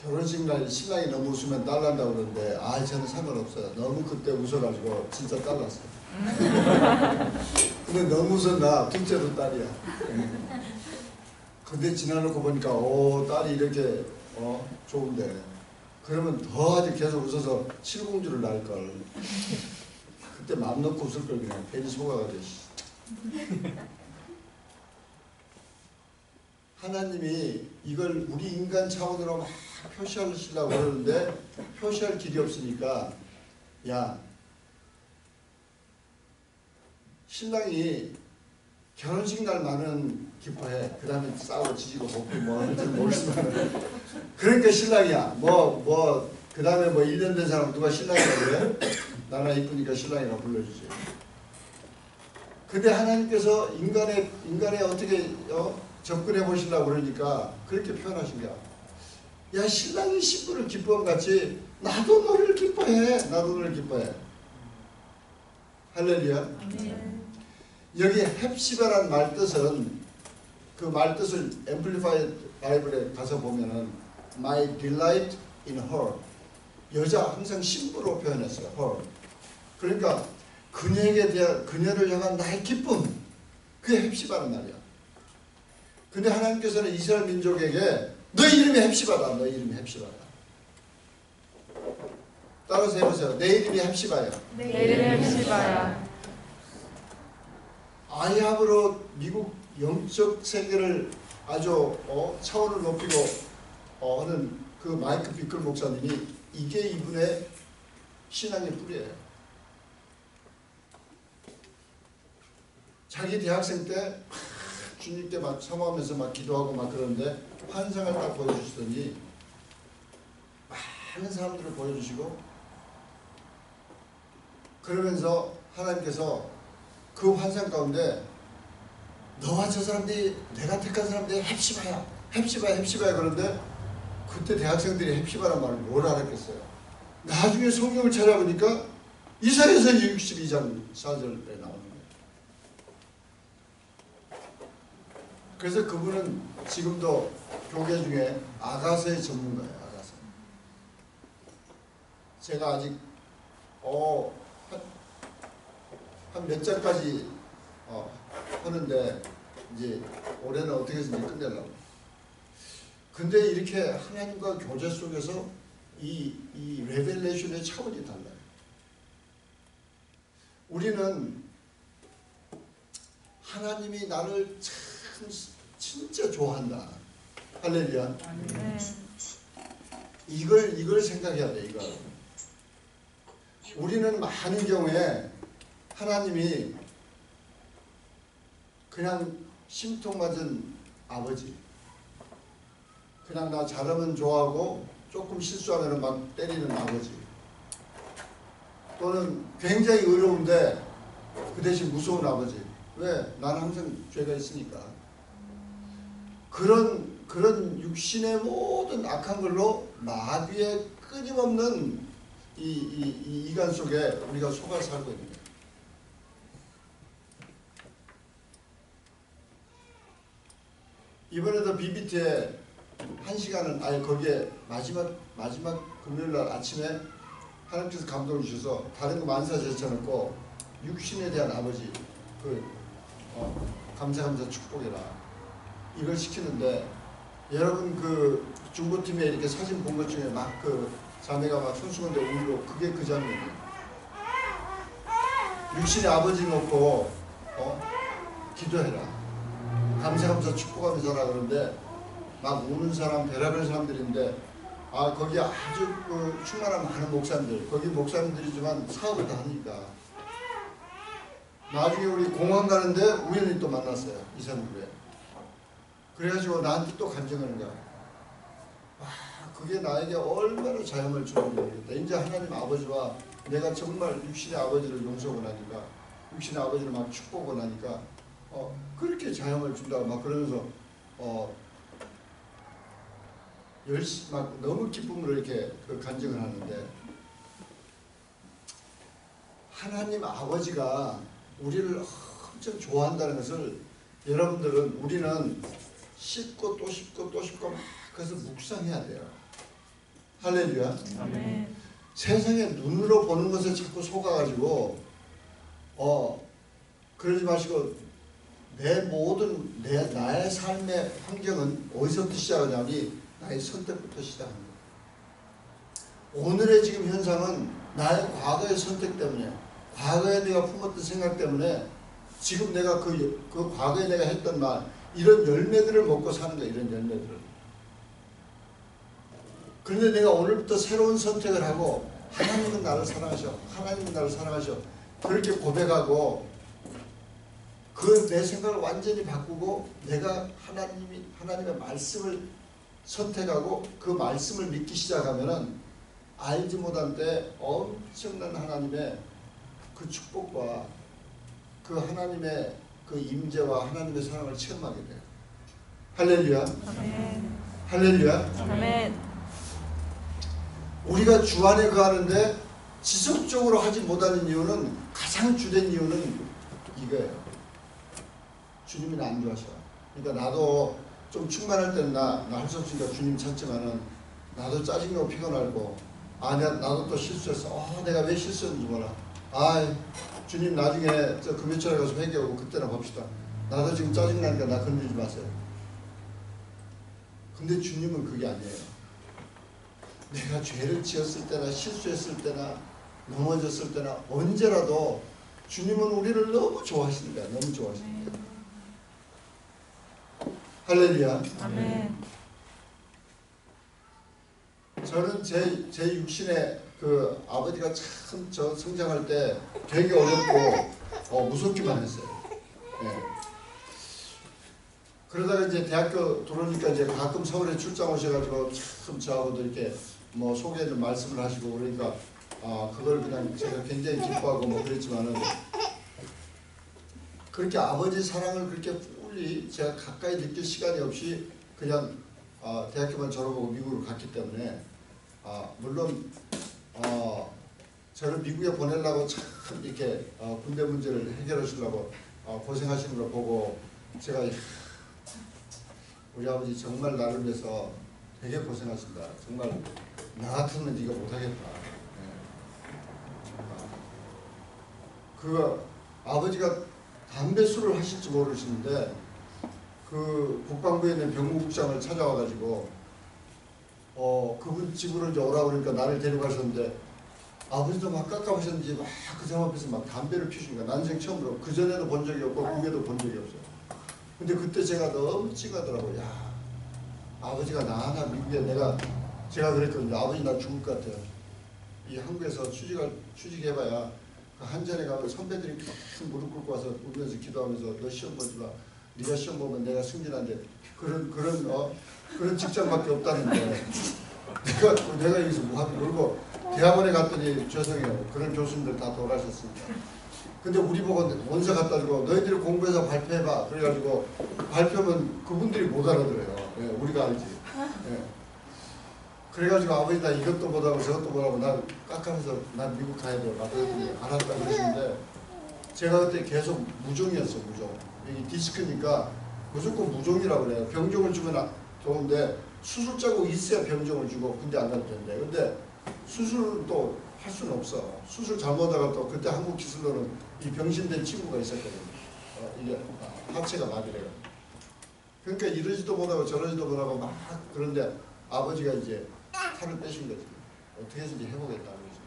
A: 결혼식 날 신랑이 너무 웃으면 딸난다고 그러는데 아 저는 상관없어요. 너무 그때 웃어가지고 진짜 딸났어요. 근데 너무 웃었나 둘째도 딸이야. 근데 지나놓고 보니까 오 딸이 이렇게 어 좋은데 그러면 더 아주 계속 웃어서 칠공주를 낳을 걸. 그때 맘 놓고 웃을 걸 그냥 괜히 속아가지고. 씨. 하나님이 이걸 우리 인간 차원으로 막 표시하시려고 그러는데 표시할 길이 없으니까 야 신랑이 결혼식 날만은 기뻐해 그 다음에 싸우고 지지고 볶고 뭐 하는지 모르지만 그러니까 신랑이야 뭐 뭐 그 다음에 뭐 1년 된 사람 누가 신랑이라고 그래? 나나 이쁘니까 신랑이라고 불러주지 근데 하나님께서 인간의 인간에 어떻게 어? 접근해 보시려고 그러니까 그렇게 표현하신 거야. 야 신랑이 신부를 기뻐함 같이 나도 너를 기뻐해. 나도 너를 기뻐해. 할렐루야. 여기 헵시바란 말 뜻은 그 말 뜻을 Amplified Bible에 가서 보면은 my delight in her 여자 항상 신부로 표현했어요. her. 그러니까 그녀에게 대한 그녀를 향한 나의 기쁨 그게 헵시바란 말이야. 근데 하나님께서는 이스라엘 민족에게 너 이름이 헵시바다. 너 이름이 헵시바다. 따라서 해보세요. 내 이름이 헵시바야.
B: 내 이름은 시바야.
A: 아이함으로 미국 영적 세계를 아주 어, 차원을 높이고 어, 하는 그 마이크 비클 목사님이 이게 이분의 신앙의 뿌리예요. 자기 대학생 때 주님께 막 사모하면서 막 기도하고 막 그러는데 환상을 딱 보여주시더니 많은 사람들을 보여주시고 그러면서 하나님께서 그 환상 가운데 너와 저 사람들이 내가 택한 사람들이 헵시바야. 헵시바야 헵시바야 그런데 그때 대학생들이 헵시바란 말을 뭘 알았겠어요? 나중에 성경을 찾아보니까 이사야서 62장 4절에 나오는 거예요. 그래서 그분은 지금도 교계 중에 아가서의 전문가예요 아가서. 제가 아직 어, 한몇 장까지 어, 하는데 이제 올해는 어떻게 해서든지 끝내려고. 근데 이렇게 하나님과 교제 속에서 이, 이 revelation의 차원이 달라요. 우리는 하나님이 나를 참 진짜 좋아한다. 할렐루야. 이걸 이걸 생각해야 돼 이걸. 우리는 많은 경우에 하나님이 그냥 심통 맞은 아버지. 그냥 나 잘하면 좋아하고 조금 실수하면 막 때리는 아버지. 또는 굉장히 의로운데 그 대신 무서운 아버지. 왜? 나는 항상 죄가 있으니까. 그런 그런 육신의 모든 악한 걸로 마귀의 끊임없는 이, 이, 이 이간 속에 우리가 속아 살고 있는 거예요. 이번에도 BBT에 한 시간은 아예 거기에 마지막 마지막 금요일 날 아침에 하나님께서 감동을 주셔서 다른 거 만사 제쳐놓고 육신에 대한 아버지 그 어, 감사 감사 축복해라 이걸 시키는데 여러분 그 중고팀에 이렇게 사진 본 것 중에 막 그 자매가 막 손수건대 울고 그게 그 장면이에요. 육신의 아버지 놓고 어? 기도해라. 감사감사 축복하면서라 그러는데 막 우는 사람 별의별 사람들인데 아 거기 아주 그 충만한 많은 목사님들 거기 목사님들이지만 사업을 다 하니까. 나중에 우리 공항 가는데 우연히 또 만났어요 이산구에 그래가지고 나한테 또 간증하는 거야. 와 그게 나에게 얼마나 자영을 주는지 모르겠다. 이제 하나님 아버지와 내가 정말 육신의 아버지를 용서하고 나니까 육신의 아버지를 막 축복하고 나니까 어 그렇게 자영을 준다고 막 그러면서 어 열심 막 너무 기쁨으로 이렇게 그 간증을 하는데 하나님 아버지가 우리를 엄청 좋아한다는 것을 여러분들은 우리는 씹고 또 씹고 또 씹고 막 그래서 묵상해야 돼요. 할렐루야.
B: 아멘.
A: 세상에 눈으로 보는 것에 자꾸 속아가지고 어 그러지 마시고 내 모든 내 나의 삶의 환경은 어디서부터 시작하냐면 나의 선택부터 시작합니다. 오늘의 지금 현상은 나의 과거의 선택 때문에 과거에 내가 품었던 생각 때문에 지금 내가 그, 그 과거에 내가 했던 말 이런 열매들을 먹고 사는 거야 이런 열매들을 그런데 내가 오늘부터 새로운 선택을 하고 하나님은 나를 사랑하셔 하나님은 나를 사랑하셔 그렇게 고백하고 그 내 생각을 완전히 바꾸고 내가 하나님이 하나님의 말씀을 선택하고 그 말씀을 믿기 시작하면은 알지 못한 때 엄청난 하나님의 그 축복과 그 하나님의 그 임재와 하나님의 사랑을 체험하게 돼요. 할렐루야.
B: 아멘.
A: 할렐루야.
B: 아멘.
A: 우리가 주 안에 거하는데 지속적으로 하지 못하는 이유는 가장 주된 이유는 이거예요. 주님이 나안 좋아하셔. 그러니까 나도 좀 충만할 때는 나 나 할 수 없으니까 주님 찾지만은 나도 짜증나고 피곤하고 아 내가 나도 또 실수했어. 아 내가 왜 실수했는지 몰라. 아 주님 나중에 저 금요일에 가서 회개하고 그때나 봅시다. 나도 지금 짜증나니까 나 건들지 마세요. 근데 주님은 그게 아니에요. 내가 죄를 지었을 때나 실수했을 때나 넘어졌을 때나 언제라도 주님은 우리를 너무 좋아하시니까 너무 좋아하시니까 할렐루야
B: 아멘.
A: 저는 제, 제 육신의 그 아버지가 참 저 성장할 때 되게 어렵고 어, 무섭기만 했어요 예. 그러다가 이제 대학교 들어오니까 이제 가끔 서울에 출장 오셔가지고 참 저하고도 이렇게 뭐 소개는 말씀을 하시고 그러니까 아 그걸 그냥 제가 굉장히 기뻐하고 뭐 그랬지만은 그렇게 아버지 사랑을 그렇게 fully 제가 가까이 느낄 시간이 없이 그냥 아, 대학교만 졸업하고 미국으로 갔기 때문에 아, 물론 어, 저를 미국에 보내려고 참 이렇게 어, 군대 문제를 해결하시려고 어, 고생하시는 걸 보고 제가 우리 아버지 정말 나를 위해서 되게 고생하신다. 정말 나 같으면 네가 못하겠다. 그 아버지가 담배 술을 하실지 모르시는데 그 국방부에 있는 병무국장을 찾아와가지고 어 그분 집으로 이제 오라 그러니까 나를 데려가셨는데 아버지도 막 깝깝하셨는지 막 그 사람 앞에서 막 담배를 거야. 난생 처음으로 그 전에도 본 적이 없고 후에도 본 적이 없어요. 근데 그때 제가 너무 찡하더라고요. 야 아버지가 나 하나 미국에 내가 제가 그랬거든요. 아버지 나 죽을 것 같아요. 이 한국에서 취직을 취직해봐야 그 한전에 가면 선배들이 큰 무릎 꿇고 와서 울면서 기도하면서 너 시험 보지 마. 네가 시험 보면 내가 승진한대. 그런 그런 어 그런 직장밖에 없다는데 내가 내가 여기서 뭐 하고 그리고 대학원에 갔더니 죄송해요. 그런 교수님들 다 돌아가셨습니다. 근데 우리 보고 원서 갖다 주고 너희들이 공부해서 발표해봐. 그래가지고 발표하면 그분들이 못 알아들어요. 예, 우리가 알지. 예. 그래가지고 아버지 나 이것도 못하고 저것도 못하고 난 깜깜해서 난 미국 가야 돼. 막 그랬더니 알았다 그러시는데 제가 그때 계속 무종이었어 무종. 이 디스크니까 무조건 무종이라고 그래요. 병종을 주면 아- 좋은데 수술 자국 있어야 병종을 주고 군대 안 가도 된대. 근데 수술은 또할 수는 없어. 수술 잘못하다가 또 그때 한국 기술로는 이 병신된 친구가 있었거든요. 어, 이게 하체가 마비래요. 그러니까 이러지도 못하고 저러지도 못하고 막 그런데 아버지가 이제 살을 빼신 거지. 어떻게 해서든지 해보겠다 그러죠.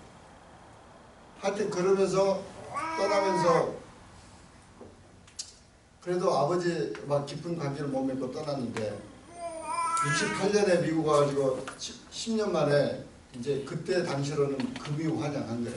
A: 하여튼 그러면서 떠나면서 그래도 아버지 막 깊은 관계를 못 맺고 떠났는데 68년에 미국 와가지고 10 년 만에 이제 그때 당시로는 금의환향한 거야.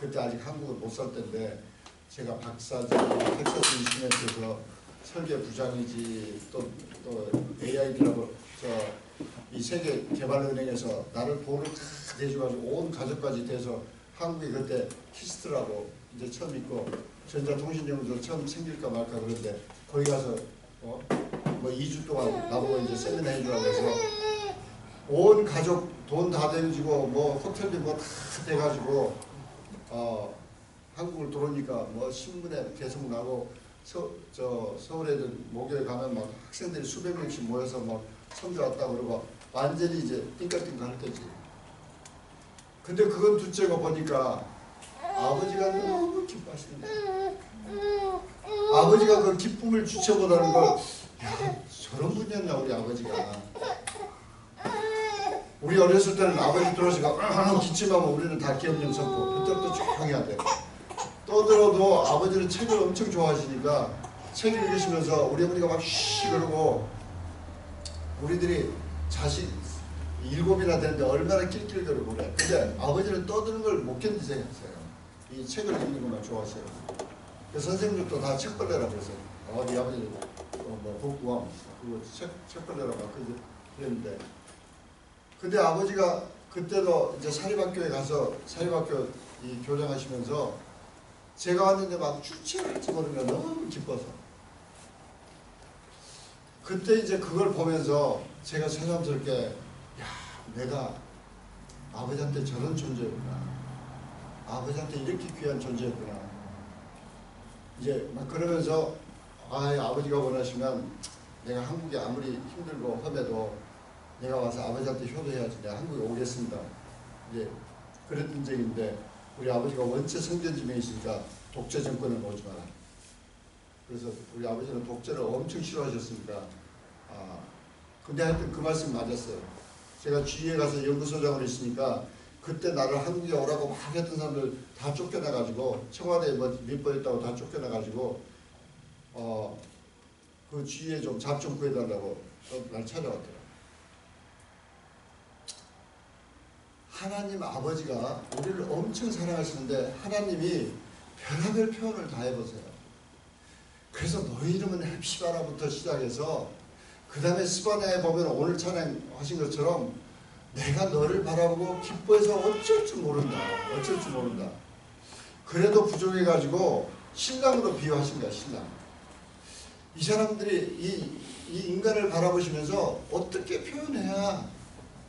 A: 그때 아직 한국을 못 살 때인데 제가 박사지 Texas Instrument에서 설계 부장이지 또, 또 AID라고 저 이 세계 개발은행에서 나를 돈을 다 대줘가지고 온 가족까지 대서 한국에 그때 KIST라고 이제 처음 있고 전자통신연구소 처음 생길까 말까 그런데 거기 가서 어? 뭐 2주 동안 나보고 이제 세미나 해주라고 해서 온 가족 돈 다 대주고 뭐 호텔비 뭐다 돼가지고 어 한국을 들어오니까 뭐 신문에 계속 나고 서, 저 서울에 목요일 가면 막 학생들이 수백 명씩 모여서 막 선교 왔다 그러고 완전히 이제 띵까띵까 할 때지. 근데 그건 둘째가 보니까 아버지가 너무 거야. 아버지가 그 기쁨을 주체보다는 걸, 야, 저런 분이었나, 우리 아버지가. 우리 어렸을 때는 아버지 들어오시고, 기침하면 우리는 다 기억력 섞고, 그때부터 쭉 해야 돼. 떠들어도 아버지는 책을 엄청 좋아하시니까, 책 읽으시면서 우리 어머니가 막쉬 그러고, 우리들이 자식 일곱이나 되는데 얼마나 낄낄거리고 그래. 근데 아버지는 떠드는 걸 못 견디세요. 이 책을 읽는 것만 좋아하세요. 그 선생님들도 다 책 벌레라 그랬어요. 어, 네 아버지 어, 뭐 복구함 그거 책 책 벌레라 막 그랬- 그랬는데 근데 아버지가 그때도 이제 사립학교에 가서 사립학교 이 교장하시면서 제가 왔는데 막 주체할지 모르면 너무 기뻐서 그때 이제 그걸 보면서 제가 새삼스럽게 야 내가 아버지한테 저런 존재구나 아버지한테 이렇게 귀한 존재였구나. 이제 막 그러면서 아 아버지가 원하시면 내가 한국에 아무리 힘들고 험해도 내가 와서 아버지한테 효도해야지 내가 한국에 오겠습니다. 이제 그랬던 적인데 우리 아버지가 원체 성견지명이 있으니까 독재 정권을 놓지 마라. 그래서 우리 아버지는 독재를 엄청 싫어하셨으니까 아 근데 하여튼 그 말씀 맞았어요. 제가 주위에 가서 연구소장으로 있으니까 그때 나를 한국에 오라고 막 했던 사람들 다 쫓겨나가지고 청와대에 뭐 밑보였다고 다 쫓겨나가지고 어 그 주위에 좀 잡 좀 구해달라고 또날 찾아왔더라. 하나님 아버지가 우리를 엄청 사랑하시는데 하나님이 별하별 표현을 다 해보세요. 그래서 너희 이름은 헵시바라부터 시작해서 그 다음에 스바냐에 보면 오늘 찬양하신 것처럼 내가 너를 바라보고 기뻐해서 어쩔 줄 모른다. 어쩔 줄 모른다. 그래도 부족해가지고 신랑으로 비유하신 거야 신랑. 이 사람들이 이, 이 인간을 바라보시면서 어떻게 표현해야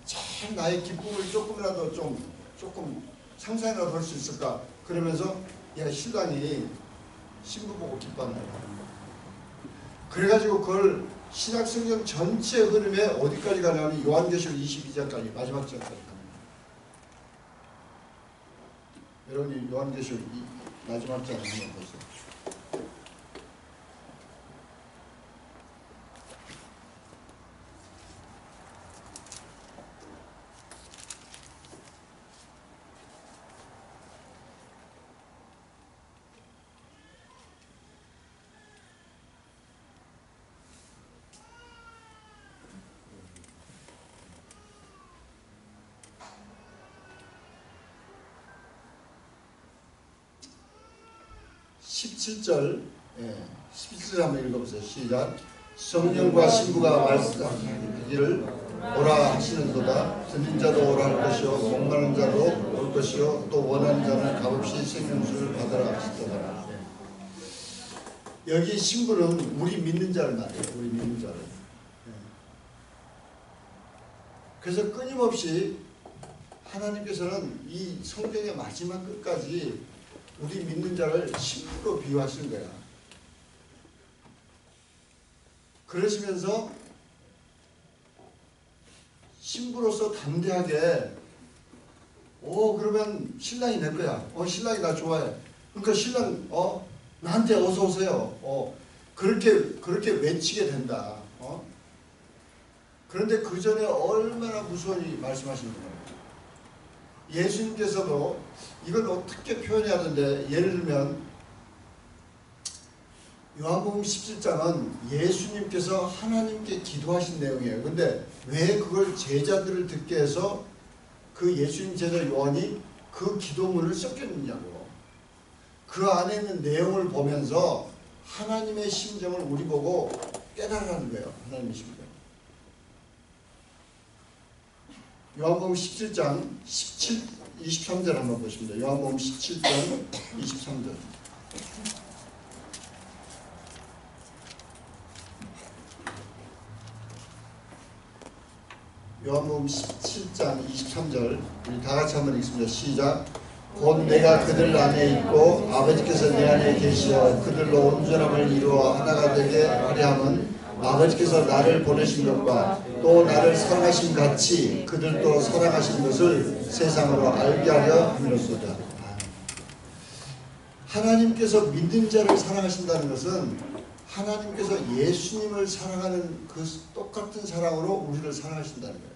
A: 참 나의 기쁨을 조금이라도 좀 조금 상상이라도 할 수 있을까 그러면서 야 신랑이 신부 보고 기뻐한다. 그래가지고 그걸 신약 성경 전체 흐름에 어디까지 가냐면 요한계시록 22장까지 마지막 장까지 갑니다. 여러분이 요한계시록 이 마지막 장 한번 보세요. 십칠 절 예, 17절 한번 읽어보세요. 시작. 성령과 신부가 말씀하기를 오라 하시는도다. 듣는 자도 오라 할 것이요 목마른 자도 올 것이요 또 원하는 자는 값없이 생명수를 받으라 하시더라. 예. 여기 신부는 우리 믿는 자를 말해요. 우리 믿는 자를. 예. 그래서 끊임없이 하나님께서는 이 성경의 마지막 끝까지 우리 믿는 자를 신부로 비유하시는 거야. 그러시면서 신부로서 담대하게 오 그러면 신랑이 될 거야. 어 신랑이 나 좋아해. 그러니까 신랑 어 나한테 어서 오세요. 어 그렇게 그렇게 외치게 된다. 어 그런데 그 전에 얼마나 무서운 이 말씀하시는 거예요. 예수님께서도 이걸 어떻게 표현해야 하는데 예를 들면 요한복음 17장은 예수님께서 하나님께 기도하신 내용이에요. 근데 왜 그걸 제자들을 듣게 해서 그 예수님 제자 요한이 그 기도문을 썼겠느냐고. 그 안에 있는 내용을 보면서 하나님의 심정을 우리 보고 깨달으라는 거예요. 하나님의 심정. 요한복음 17장 17, 23절 한번 보십니다. 요한복음 17장 23절. 요한복음 17장 23절 우리 다 같이 한번 읽습니다. 시작. 곧 내가 그들 안에 있고 아버지께서 내 안에 계시어 그들로 온전함을 이루어 하나가 되게 하려 함은 아버지께서 나를 보내신 것과 또 나를 사랑하신 같이 그들도 사랑하신 것을 세상으로 알게 하려 함이로소이다. 하나님께서 믿는 자를 사랑하신다는 것은 하나님께서 예수님을 사랑하는 그 똑같은 사랑으로 우리를 사랑하신다는 거예요.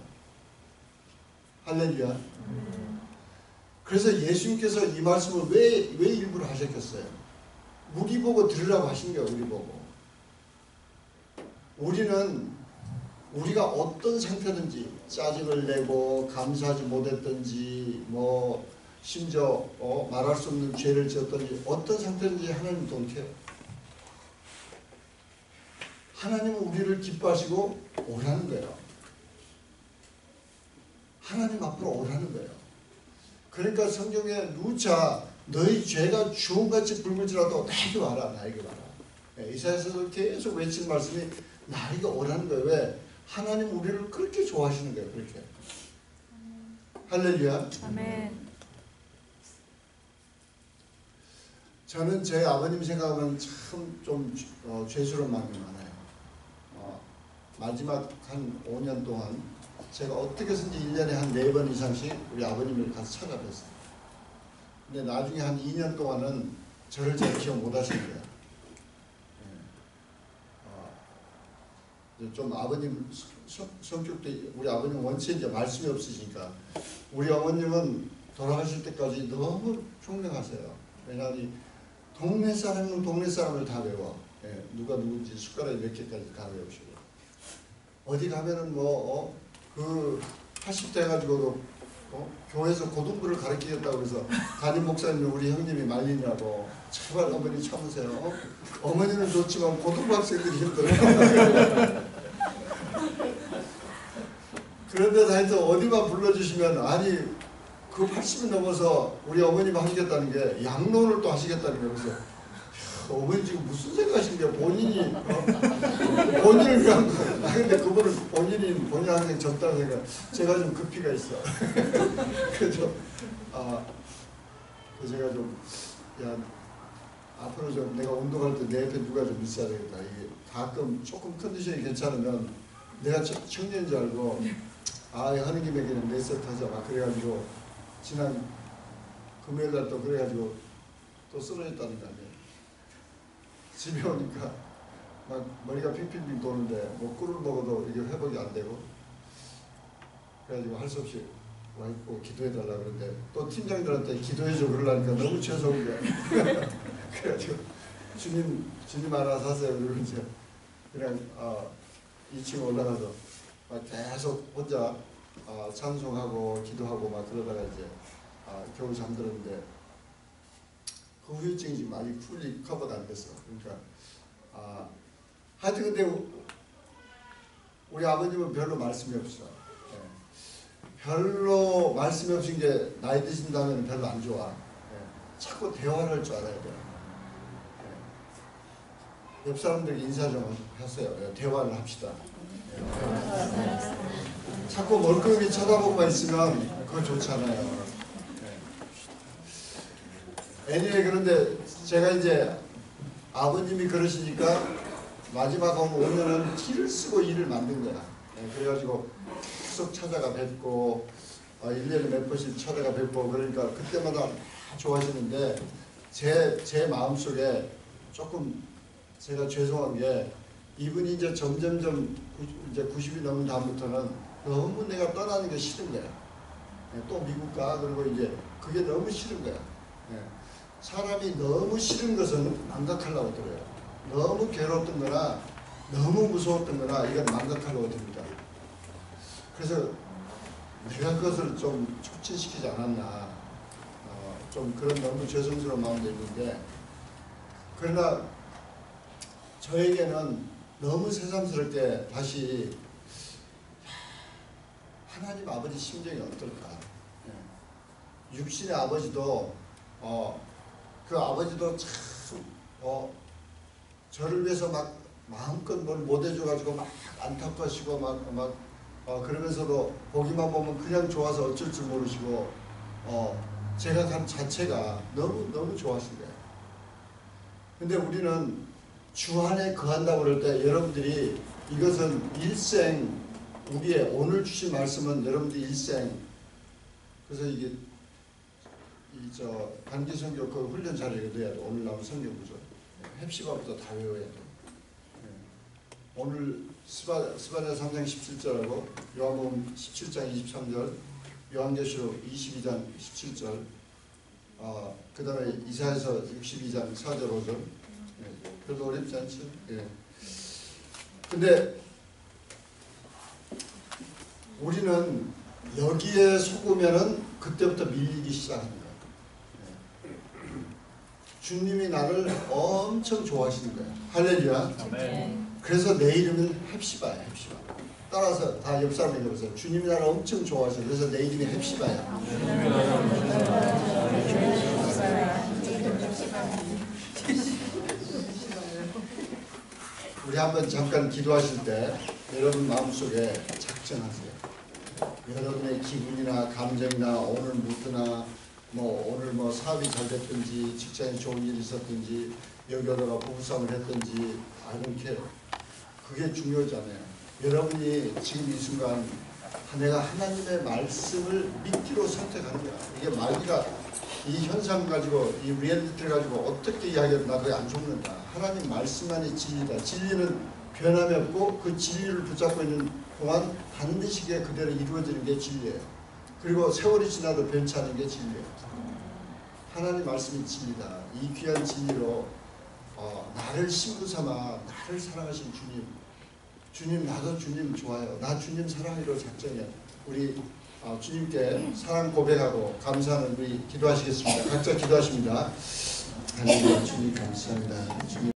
A: 할렐루야. 그래서 예수님께서 이 말씀을 왜, 왜 일부러 하셨겠어요? 우리 보고 들으라고 하신 거예요, 우리 보고. 우리는 우리가 어떤 상태든지 짜증을 내고 감사하지 못했든지 뭐 심지어 어, 말할 수 없는 죄를 지었든지 어떤 상태든지 하나님 동태요. 하나님은 우리를 기뻐하시고 오라는 거예요. 하나님 앞으로 오라는 거예요. 그러니까 성경에 누차 너희 죄가 주홍같이 붉을지라도 나에게 와라 나에게 와라. 예, 이사야서도 계속 외친 말씀이 나에게 오라는 거예요. 왜? 하나님 우리를 그렇게 좋아하시는 거예요. 그렇게. 할렐루야.
B: 아멘.
A: 저는 제 아버님 생각하면 참 좀 어, 죄스러운 마음이 많아요. 어, 마지막 한 5년 동안 제가 어떻게든지 1년에 한 4번 이상씩 우리 아버님을 가서 찾아뵀어요. 근데 나중에 한 2년 동안은 저를 잘 기억 못 하시는 거예요. 예. 어, 이제 좀 아버님 성- 성격도 우리 아버님 원체 이제 말씀이 없으시니까 우리 어머님은 돌아가실 때까지 너무 총명하세요. 왜냐하면 동네 사람은 동네 사람을 다 외워. 예, 누가 누군지 숟가락에 몇 개까지 다 외우시고. 어디 가면은 뭐, 어, 그 80대 가지고도 어? 교회에서 고등부를 가르치겠다고 그래서 담임 목사님 우리 형님이 말리냐고 제발 어머니 참으세요. 어? 어머니는 좋지만 고등부 학생들이 힘들어요. 그런데 하여튼 어디만 불러주시면 아니 그 80이 넘어서 우리 어머님 하시겠다는 게 양론을 또 하시겠다는 거예요. 그래서 야, 어머니 지금 무슨 생각하시는 거예요? 본인이 어? 본인을 위한 거. 아 근데 그분은 본인이 본인 항상 적다는 생각. 제가 좀 급히가 있어. 그래서 아 그래서 제가 좀야 앞으로 좀 내가 운동할 때 내 옆에 누가 좀 있어야 되겠다. 이게 가끔 조금 컨디션이 괜찮으면 내가 청- 청년인 줄 알고 아네 세트 하자 막 그래가지고 지난 금요일 날 또 그래가지고 또 쓰러졌다는 거 아니에요. 집에 오니까 막 머리가 핑핑핑 도는데 뭐 꿀을 먹어도 이게 회복이 안 되고 그래가지고 할 수 없이 와 있고 기도해 달라 그러는데 또 팀장들한테 기도해 줘 그러려니까 너무 죄송한 거야. 그래가지고 주님 주님 사세요 그러고 이제 그냥 아 2층 올라가서 막 계속 혼자 아, 찬송하고 기도하고 막 그러다가 이제 아, 겨우 잠들었는데 그 후유증이 지금 아직 풀리 커버가 안 됐어. 그러니까 아 하여튼 근데 우- 우리 아버님은 별로 말씀이 없어. 예. 별로 말씀이 없은 게 나이 드신 다음에는 별로 안 좋아. 예. 자꾸 대화를 할 줄 알아야 돼. 예. 옆 사람들에게 인사 좀 하세요. 예, 대화를 합시다. 예. 자꾸 멀끔히 쳐다보고만 있으면 그거 좋잖아요. 예. 애니에 그런데 제가 이제 아버님이 그러시니까 마지막 한 5년은 티를 쓰고 일을 만든 거야. 예, 그래가지고 계속 찾아가 뵙고 어, 1년에 몇 번씩 찾아가 뵙고 그러니까 그때마다 다 좋아하시는데 제, 제 마음속에 조금 제가 죄송한 게 이분이 이제 점점점 구- 이제 90이 넘은 다음부터는 너무 내가 떠나는 게 싫은 거야. 예, 또 미국 가 그리고 이제 그게 너무 싫은 거야. 예. 사람이 너무 싫은 것은 망각하려고 들어요. 너무 괴로웠던 거나 너무 무서웠던 거나 이건 망각하려고 듭니다. 그래서 내가 그것을 좀 촉진시키지 않았나 어, 좀 그런 너무 죄송스러운 마음도 있는데 그러나 저에게는 너무 새삼스럽게 다시 하나님 아버지 심정이 어떨까 예. 육신의 아버지도 어, 그 아버지도 참 어, 저를 위해서 막 마음껏 뭘 못해줘가지고 막 안타까우시고 막, 막 어, 그러면서도 보기만 보면 그냥 좋아서 어쩔 줄 모르시고 어, 제가 간 자체가 너무 너무 거예요. 근데 우리는 주 안에 거한다고 그럴 때 여러분들이 이것은 일생 우리의 오늘 주신 말씀은 여러분들 일생 그래서 이게 이 저 단기 성경 그 훈련 자료에 넣어야 돼 오늘 나온 성경 구조 햅시바부터 다 외워야 돼. 예. 오늘 스바 스바냐 3장 17절하고 요한복음 17장 23절, 요한계시록 22장 17절, 어, 그 다음에 이사야서 62장 4절 5절. 예, 별로 어렵지 않죠? 예. 근데 우리는 여기에 속으면은 그때부터 밀리기 시작합니다. 예. 주님이 나를 엄청 좋아하시는 거예요. 할렐루야. 그래서 내 이름은 헵시바야, 헵시바. 따라서 다 옆 사람 얘기해보세요. 주님이 나를 엄청 좋아하셔. 그래서 내 이름이 헵시바야. 우리 한번 잠깐 기도하실 때 여러분 마음속에 작정하세요. 여러분의 기분이나 감정이나 오늘 무드나 뭐 오늘 뭐 사업이 잘 됐든지 직장에 좋은 일이 있었든지 여기 오다가 부부싸움을 했든지 care. 그게 중요하잖아요. 여러분이 지금 이 순간 내가 하나님의 말씀을 믿기로 선택하는 거야. 이게 마귀가 이 현상 가지고 이 리얼리티를 가지고 어떻게 이야기해도 나 그게 안 속는다. 하나님 말씀만이 진리다. 진리는 변함이 없고 그 진리를 붙잡고 있는 동안 반드시 그대로 이루어지는 게 진리예요. 그리고 세월이 지나도 변치 않은 게 진리예요. 하나님 말씀이 진리다. 이 귀한 진리로 어, 나를 신부 삼아 나를 사랑하신 주님 주님 나도 주님 좋아요. 나 주님 사랑하기로 작정해. 우리 어, 주님께 사랑 고백하고 감사하는 우리 기도하시겠습니다. 각자 기도하십니다. 하나님 주님 감사합니다. 주님